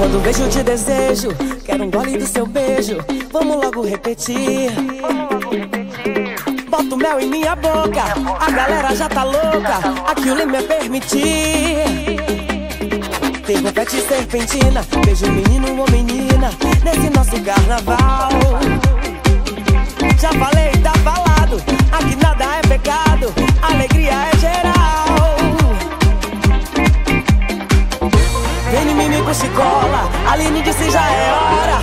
Quando vejo te desejo, quero um gole do seu beijo. Vamos logo repetir. Boto mel em minha boca, a galera já tá louca. Aquilo me é permitir. Tem confete serpentina, beijo menino ou menina nesse nosso carnaval. comigo se cola. Aline disse já é hora.